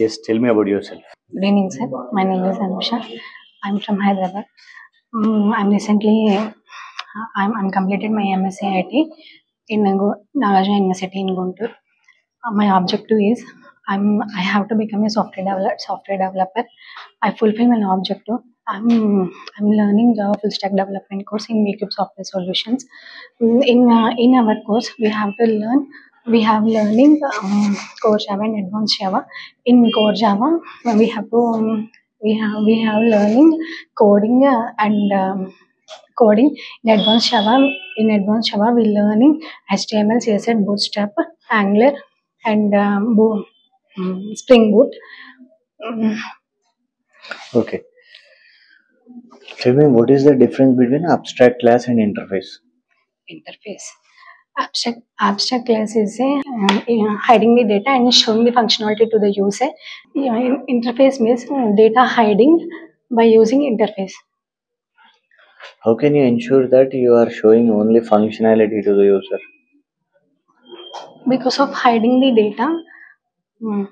Yes, tell me about yourself. Good evening, sir. My name is Anusha. I'm from Hyderabad. Mm, I'm recently, I'm, I'm completed my MSc IT in Nagarjuna University in Guntur. Uh, my objective is I'm I have to become a software developer. Software developer. I fulfill my objective. I'm I'm learning Java full stack development course in V Cube Software Solutions. Mm, In uh, in our course, we have to learn. We have learning um, core Java and advanced Java. In core Java, we have to um, we have we have learning coding uh, and um, coding in advanced Java. In advanced Java, we learning HTML, CSS, Bootstrap, Angular, and um, Bo- um, Spring Boot. Um, Okay. Tell me what is the difference between abstract class and interface? interface. Abstract abstract class is a uh, uh, hiding the data and showing the functionality to the user. In- interface means uh, data hiding by using interface. How can you ensure that you are showing only functionality to the user? because of hiding the data mm,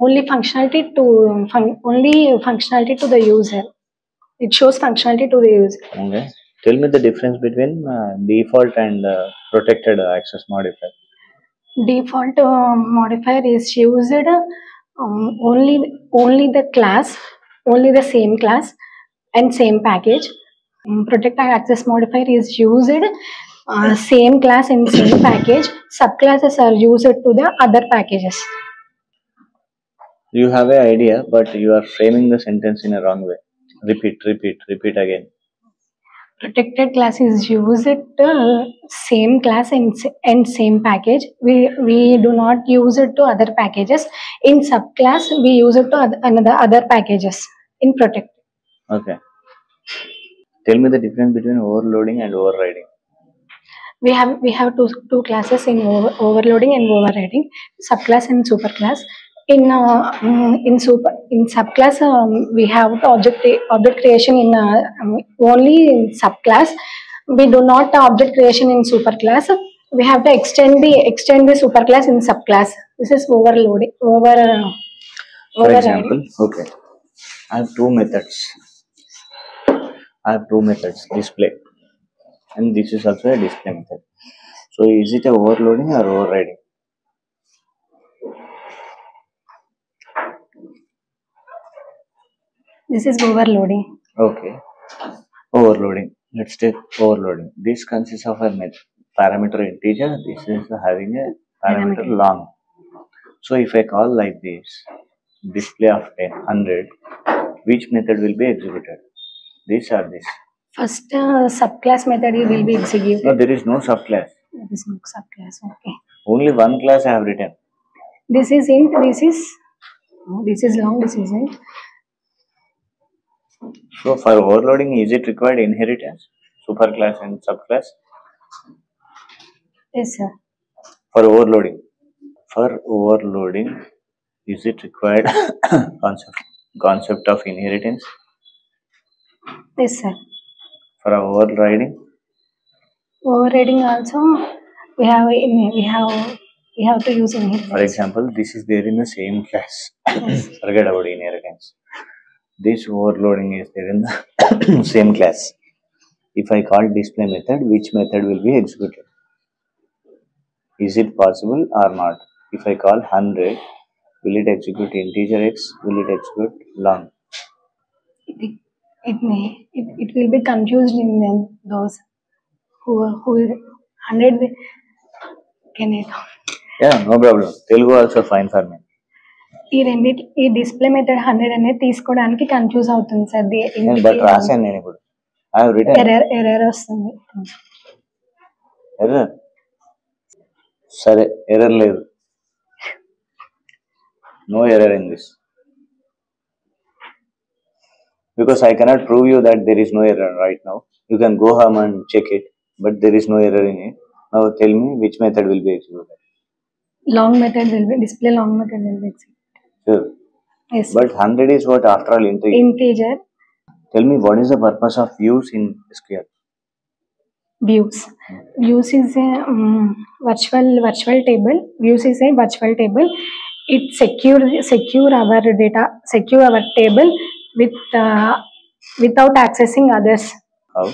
only functionality to fun- only functionality to the user it shows functionality to the user Okay. Tell me the difference between uh, default and uh, protected access modifier. default uh, modifier is used um, only only the class only the same class and same package Um, protected access modifier is used uh, same class and same package subclasses are used to the other packages You have an idea, but you are framing the sentence in a wrong way. Repeat, repeat, repeat again. Protected class is used uh, same class and, and same package we we do not use it to other packages in subclass we use it to oth- another other packages in protect Okay. Tell me the difference between overloading and overriding. we have we have two two classes in over, overloading and overriding subclass and superclass in uh, mm, in super in subclass um, we have object object creation in uh, um, only in subclass we do not object creation in superclass we have to extend the extend the superclass in subclass this is overloading over uh, For example, okay, I have two methods. I have two methods display, and this is also a display method. So, is it a overloading or overriding? This is overloading Okay, overloading. Let's take overloading. This consists of a parameter integer. This is having a parameter long. So, if I call like this, display of 10, 100, which method will be executed? This or this? first uh, subclass method will be executed No, there is no subclass. there is no subclass okay Only one class I have written. this is int this is oh, this is long this is int So for overloading, is it required inheritance, superclass and subclass? yes sir For overloading, for overloading, is it required concept concept of inheritance? yes sir For overriding, overriding also we have we have we have to use inheritance. for example, this is there in the same class. yes. Forget about inheritance. This overloading is there in the same class. If I call display method, which method will be executed? Is it possible or not? If I call 100, will it execute integer x? Will it execute long? it, it may it, it will be confused in them, those who who hundred can it Yeah, no problem. Telugu also fine for me. ఈ రెండిటి ఈ display method hundred అనేది తీసుకోవడానికి confuse అవుతుంది sir but రాశాను నేను ఇప్పుడు error error వస్తుంది ఎర్రర్ సరే ఎర్రర్ లేదు no error in this because I cannot prove you that there is no error right now. You can go home and check it, but there is no error in it. Now tell me which method will be executed. Long method will be display long method will be Sure. Yes. But 100 is what after all integer. Integer. Tell me what is the purpose of views in SQL? Views. Views is a um, virtual virtual table. Views is a virtual table. It secure secure our data, secure our table with uh, without accessing others. How?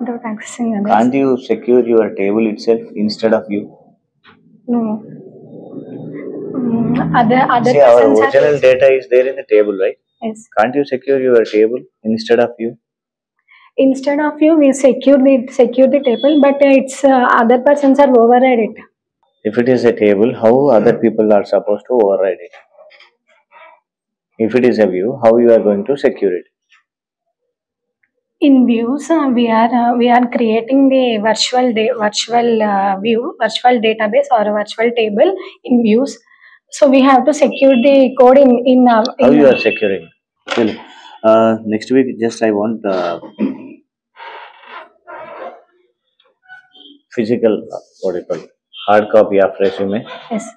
Without accessing others. Can't you secure your table itself instead of you? No. Mm, other other See, our original data is there in the table, right? yes. Can't you secure your table instead of you? Instead of you, we secure the secure the table, but it's uh, other persons are override it. If it is a table, how other people are supposed to override it? If it is a view, how you are going to secure it? In views, uh, we are uh, we are creating the virtual virtual uh, view, virtual database or virtual table in views. So we have to secure the code in in, uh, How in you are securing? Well, uh, next week, just I want uh, physical, uh, what do you call it, hard copy of resume. Yes